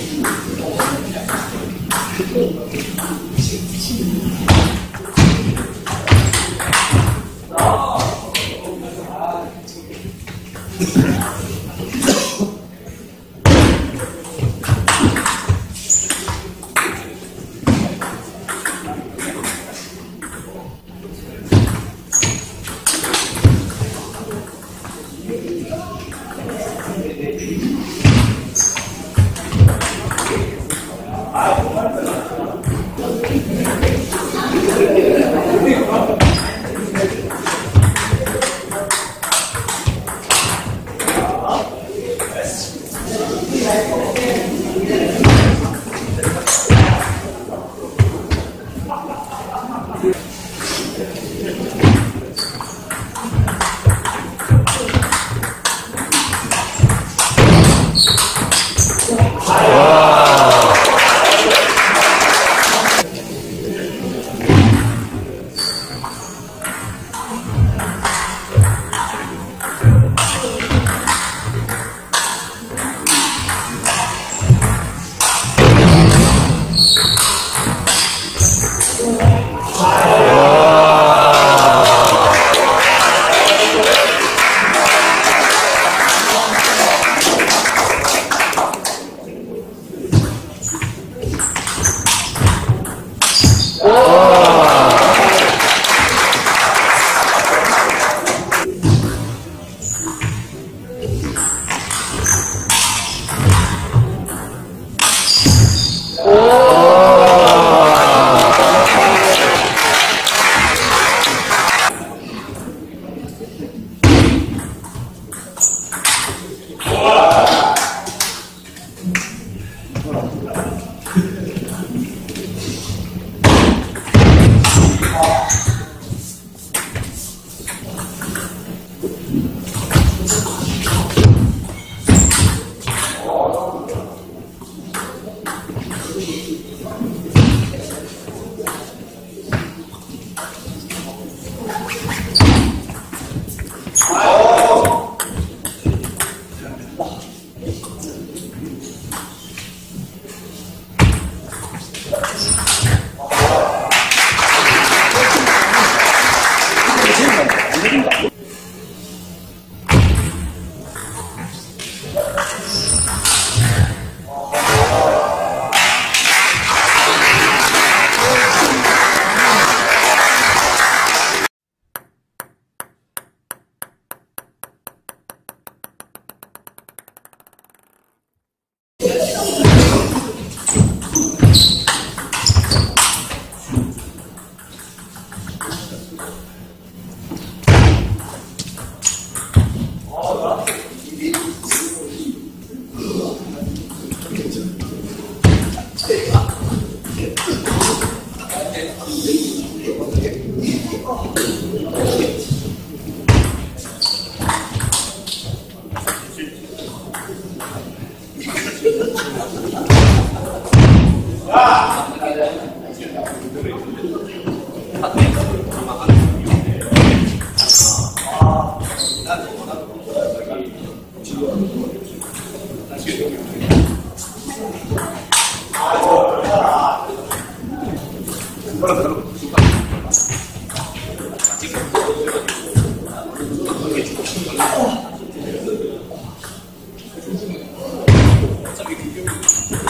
Thank you. check いいかげんに。Sabi ko yun.